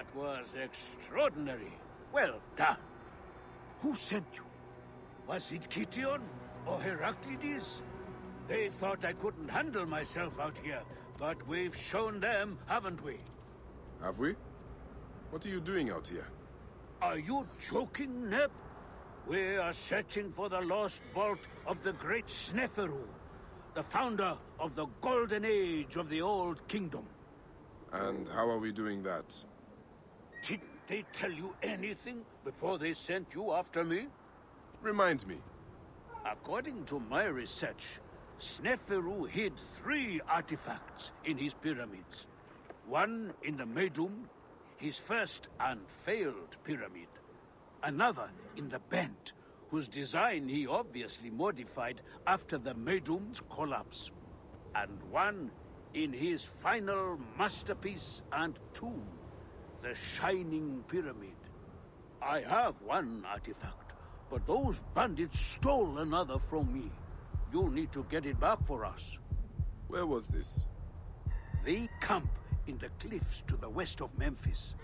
That was extraordinary. Well done. Who sent you? Was it Kition or Heraclides? They thought I couldn't handle myself out here, but we've shown them, haven't we? Have we? What are you doing out here? Are you joking, Neb? We are searching for the lost vault of the great Sneferu, the founder of the golden age of the Old Kingdom. And how are we doing that? Didn't they tell you anything before they sent you after me? Remind me. According to my research, Sneferu hid three artifacts in his pyramids. One in the Medum, his first and failed pyramid. Another in the Bent, whose design he obviously modified after the Medum's collapse. And one in his final masterpiece and tomb, the Shining Pyramid. I have one artifact, but those bandits stole another from me. You'll need to get it back for us. Where was this? They camp in the cliffs to the west of Memphis.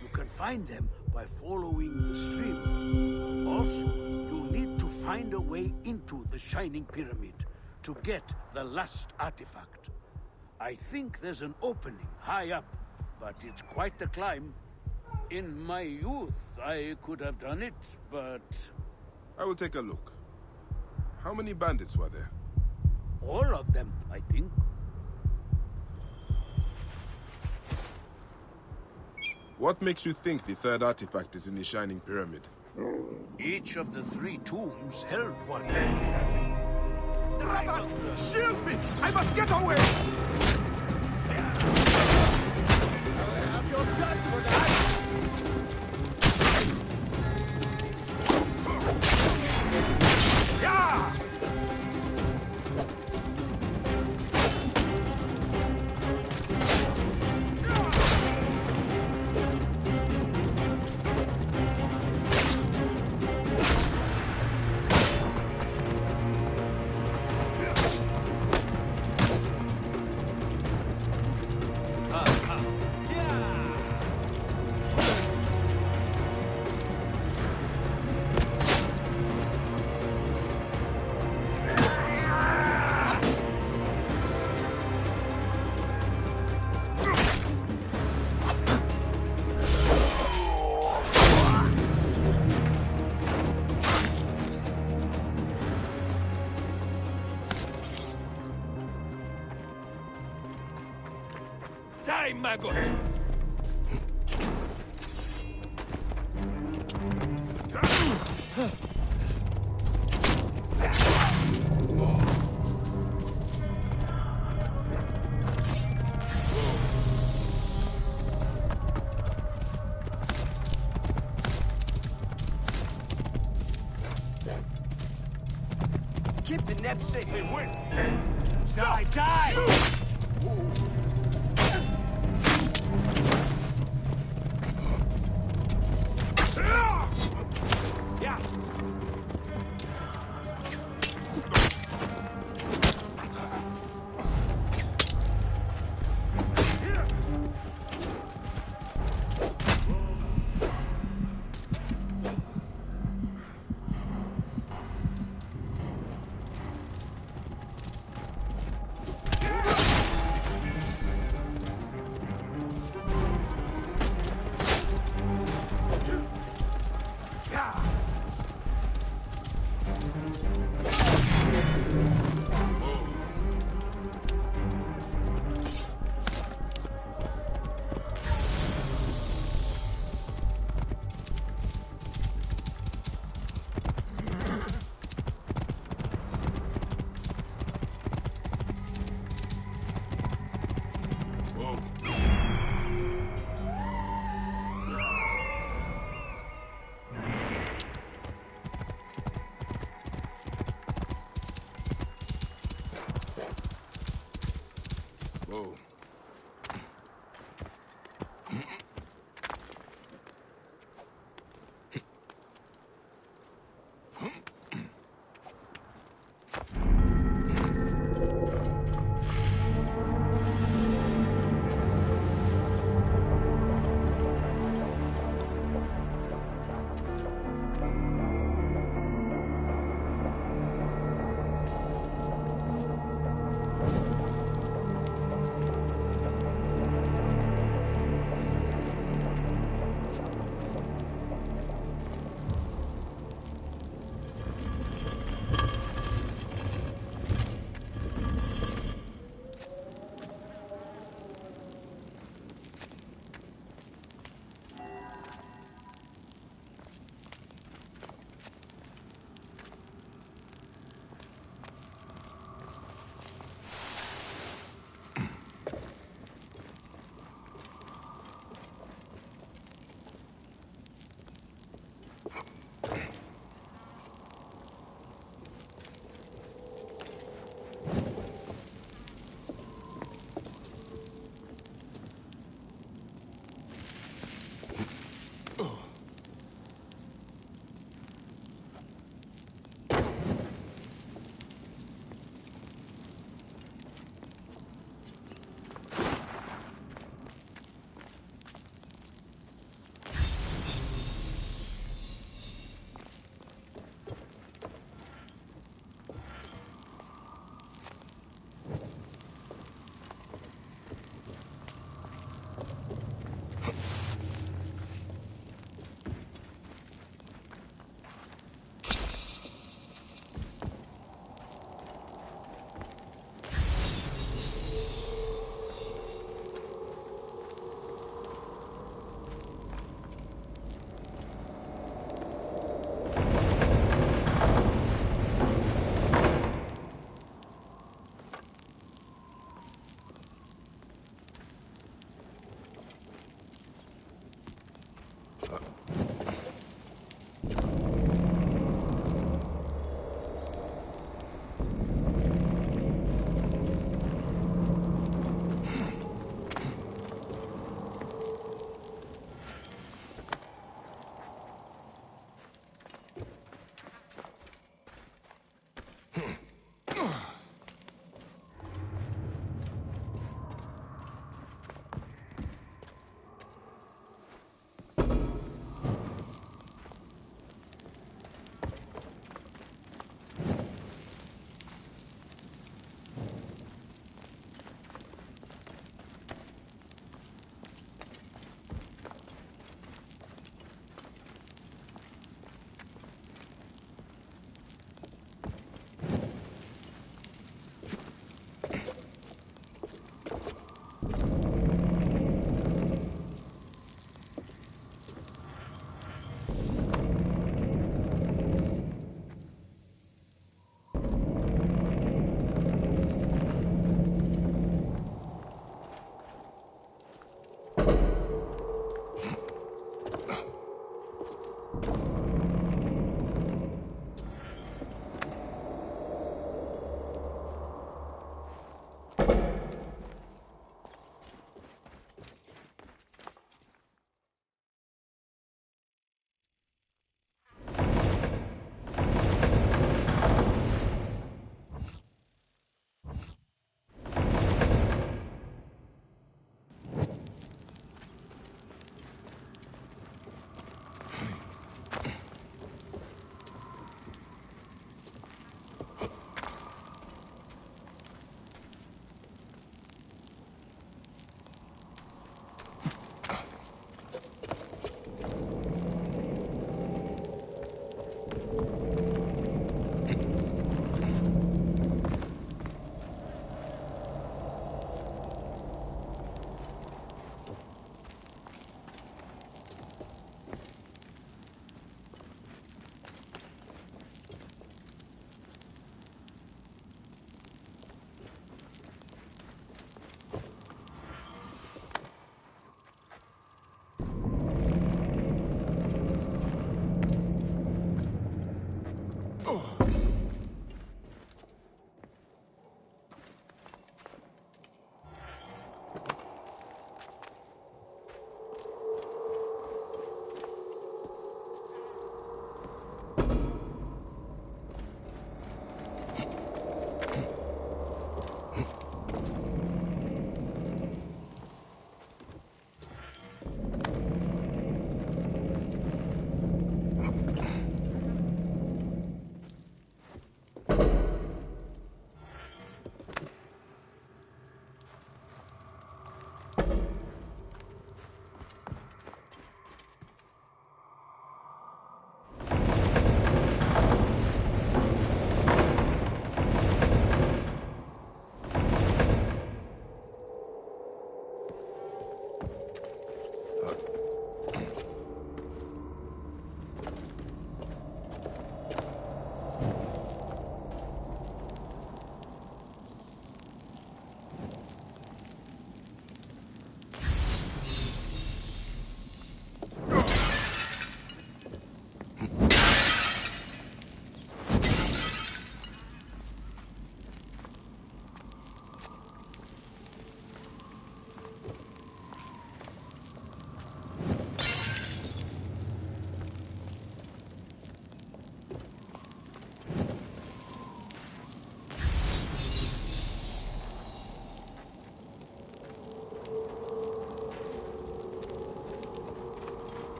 You can find them by following the stream. Also, you'll need to find a way into the Shining Pyramid to get the last artifact. I think there's an opening high up, but it's quite the climb. In my youth, I could have done it, but I will take a look. How many bandits were there? all of them, I think. What makes you think the third artifact is in the Shining Pyramid? Each of the three tombs held one. Brothers, shield me! I must get away! Die,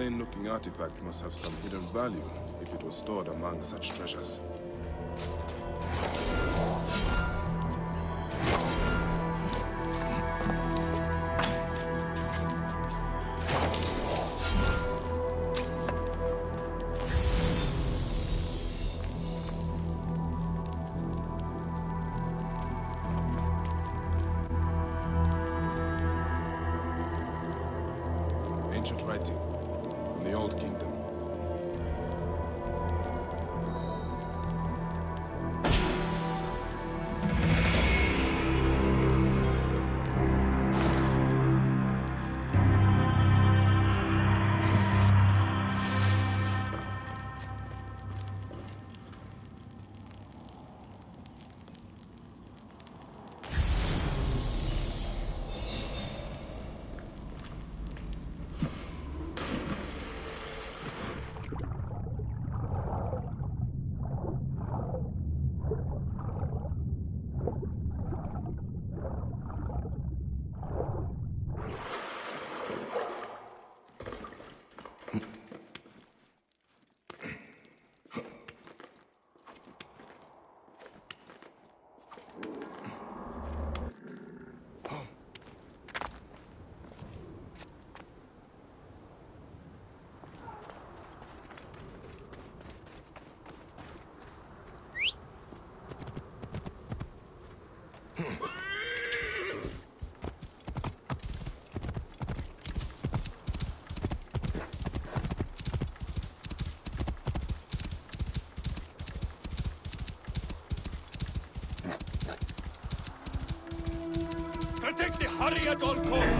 plain-looking artifact must have some hidden value if it was stored among such treasures. Protect the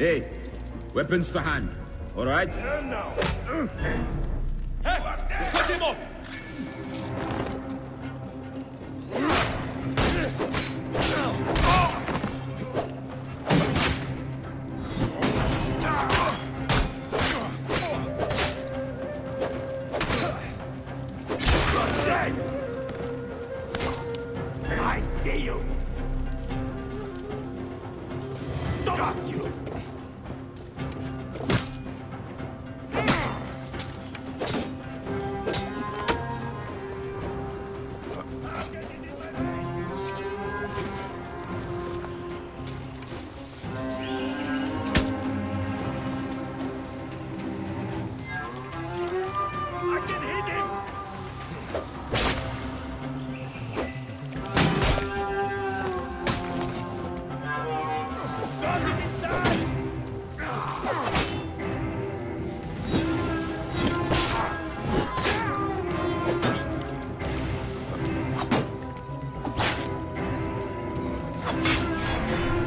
Hey, weapons to hand. All right? Turn now. Mm. Hey! Cut him off! うん。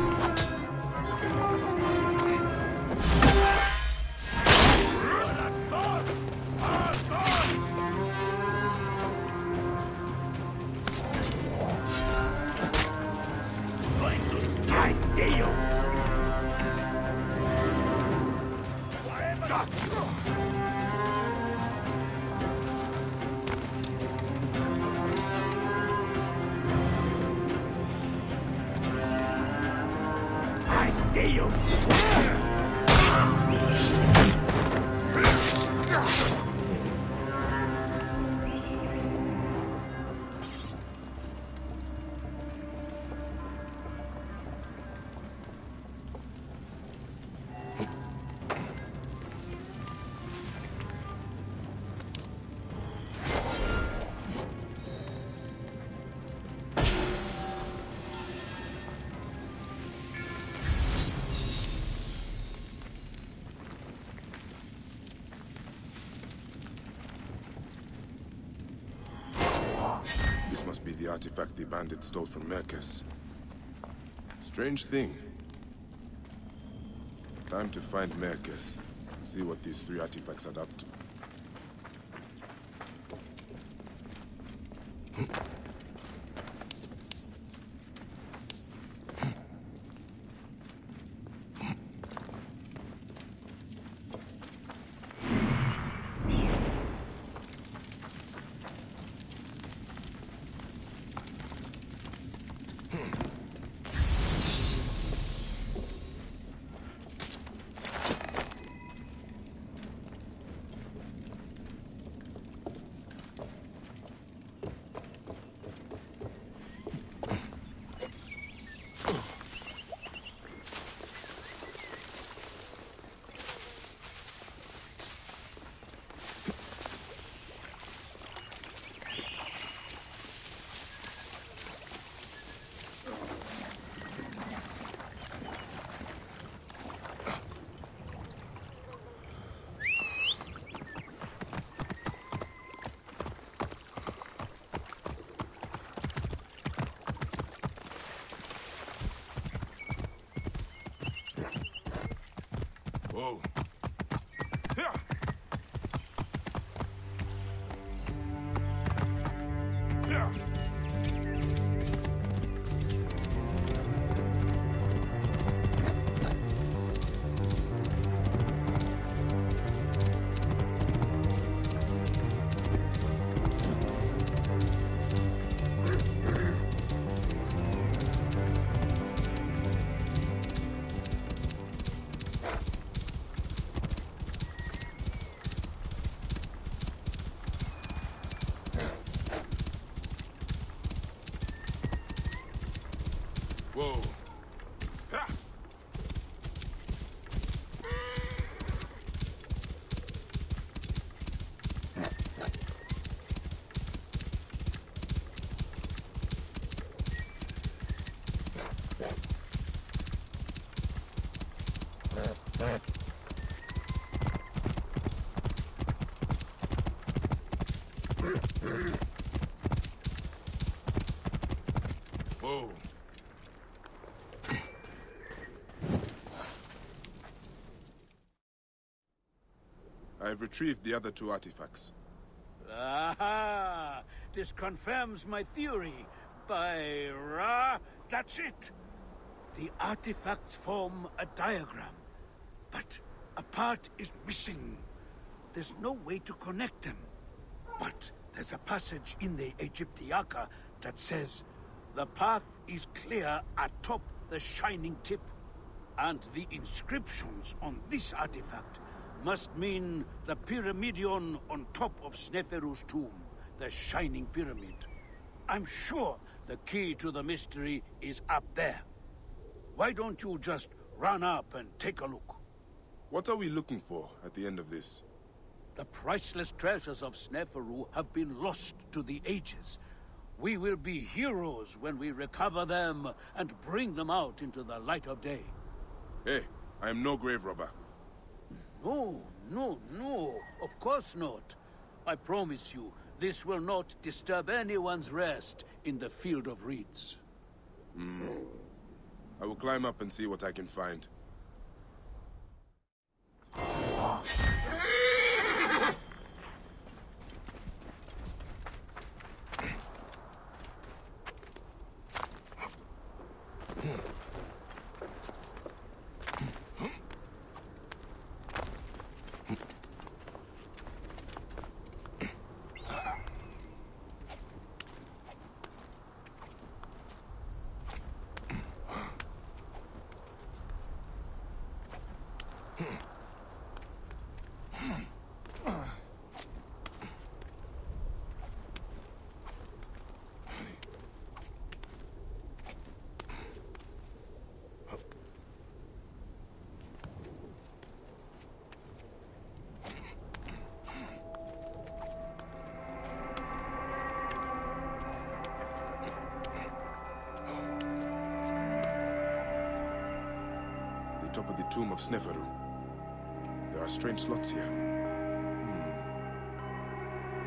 Artifact the bandits stole from Mercus. Strange thing. Time to find Mercus. See what these three artifacts add up to. Whoa. I've retrieved the other two artifacts. Aha! This confirms my theory. By Ra, that's it. The artifacts form a diagram, but a part is missing. There's no way to connect them. But There's a passage in the Egyptiaca that says, The path is clear atop the shining tip. And the inscriptions on this artifact must mean the Pyramidion on top of Sneferu's tomb, the Shining Pyramid. I'm sure the key to the mystery is up there. Why don't you just run up and take a look? What are we looking for at the end of this? The priceless treasures of Sneferu have been lost to the ages. We will be heroes when we recover them and bring them out into the light of day. Hey, I am no grave robber. No, no, no, of course not. I promise you, this will not disturb anyone's rest in the field of reeds. Hmm. I will climb up and see what I can find. Top of the tomb of Sneferu. There are strange slots here. Hmm.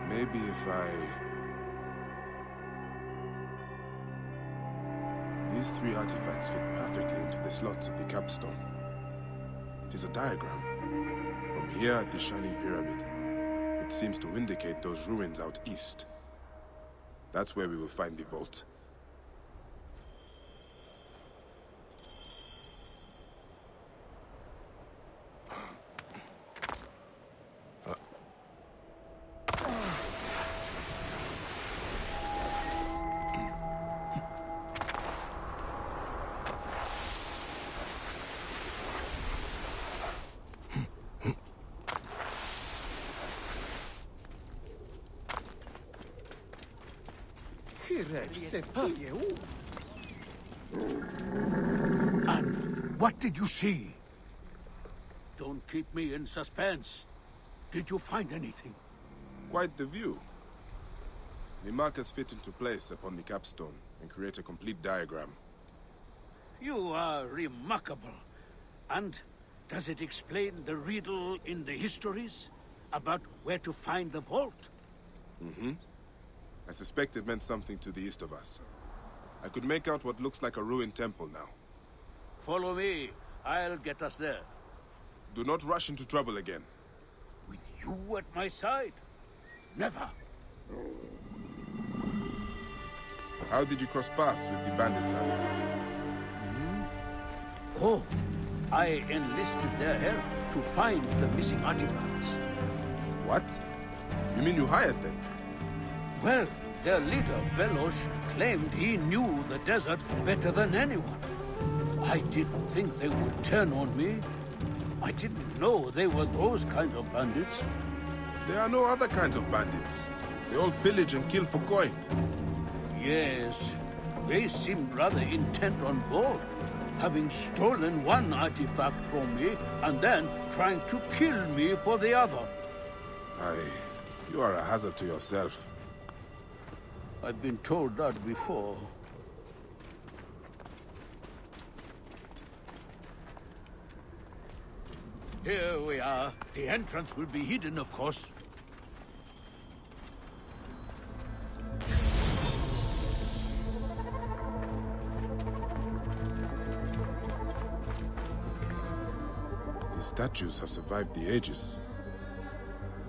Maybe if I... These three artifacts fit perfectly into the slots of the capstone. It is a diagram. From here at the Shining Pyramid, it seems to indicate those ruins out east. That's where we will find the vault. And what did you see? Don't keep me in suspense. Did you find anything? Quite the view. The markers fit into place upon the capstone and create a complete diagram. You are remarkable. And does it explain the riddle in the histories? About where to find the vault? Mm-hmm. I suspect it meant something to the east of us. I could make out what looks like a ruined temple now. Follow me. I'll get us there. Do not rush into trouble again. With you at my side? Never. How did you cross paths with the bandits earlier? Hmm? Oh, I enlisted their help to find the missing artifacts. What? You mean you hired them? Well, their leader, Velosh, claimed he knew the desert better than anyone. I didn't think they would turn on me. I didn't know they were those kind of bandits. There are no other kinds of bandits. They all pillage and kill for coin. Yes, they seemed rather intent on both, having stolen one artifact from me and then trying to kill me for the other. Aye, you are a hazard to yourself. I've been told that before. Here we are. The entrance will be hidden, of course. The statues have survived the ages.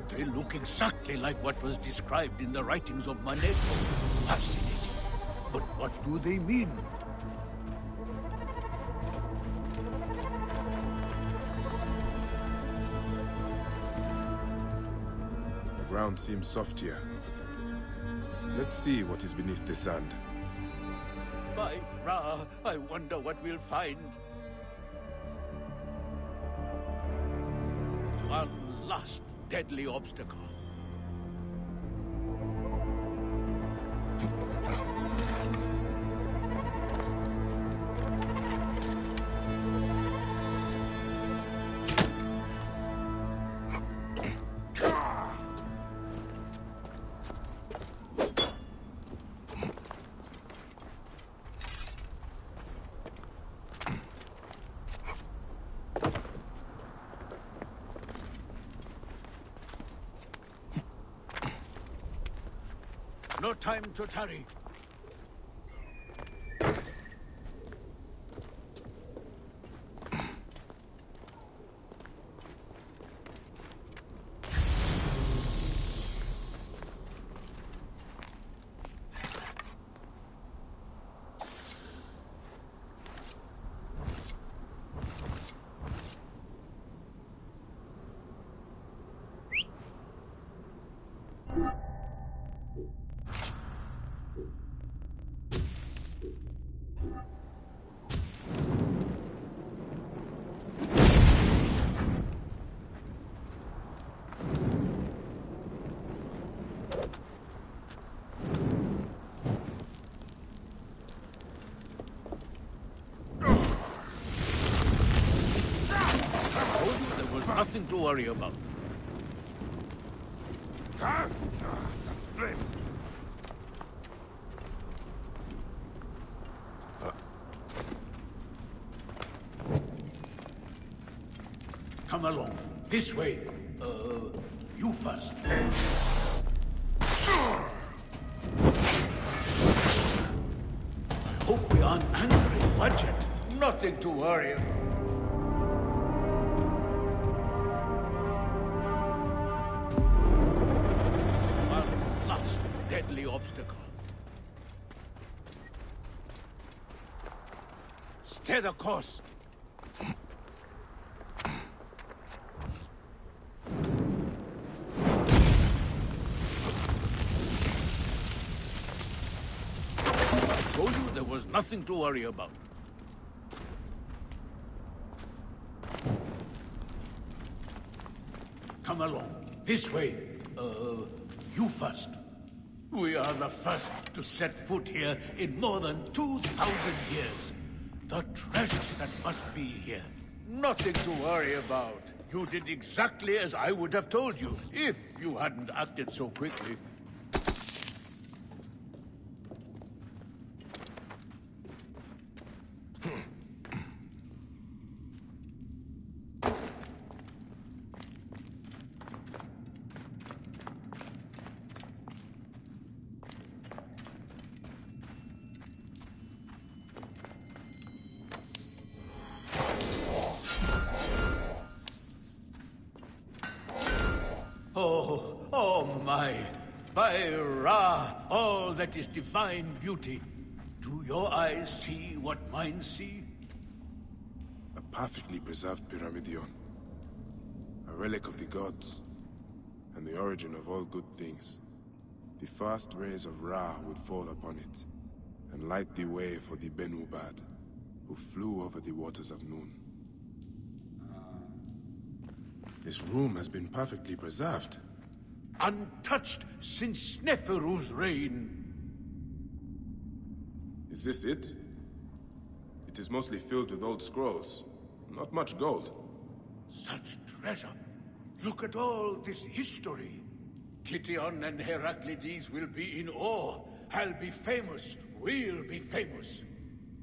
They look exactly like what was described in the writings of Manetho. Fascinating. But what do they mean? The ground seems soft here. Let's see what is beneath the sand. By Ra, I wonder what we'll find. One last deadly obstacle. No time to tarry. There was nothing to worry about. The flames. Come along. This way. Uh, you first. Hope we aren't angry, budget. Nothing to worry about. Obstacle. Stay the course. I told you there was nothing to worry about. Come along. This way. Uh, you first. We are the first to set foot here in more than 2,000 years. The treasures that must be here. Nothing to worry about. You did exactly as I would have told you, if you hadn't acted so quickly. Ra, all that is divine beauty. Do your eyes see what mine see? A perfectly preserved Pyramidion. A relic of the gods. And the origin of all good things. The first rays of Ra would fall upon it, and light the way for the Bennu bird, who flew over the waters of Nun. This room has been perfectly preserved. Untouched since Sneferu's reign. Is this it? It is mostly filled with old scrolls. Not much gold. Such treasure. Look at all this history. Kition and Heraclides will be in awe. I'll be famous. We'll be famous.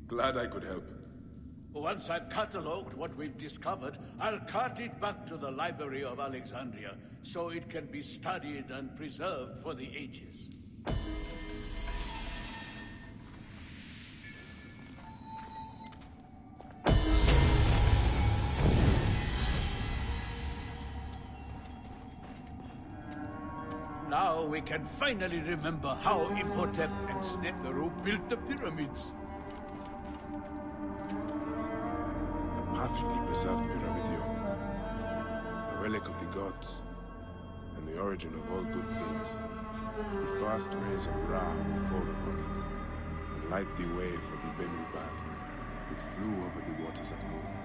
Glad I could help. Once I've catalogued what we've discovered, I'll cart it back to the Library of Alexandria, so it can be studied and preserved for the ages. Now we can finally remember how Imhotep and Sneferu built the pyramids. Perfectly preserved Pyramidion. A relic of the gods. And the origin of all good things. the first rays of Ra would fall upon it, and light the way for the Bennu bird, who flew over the waters of Nun.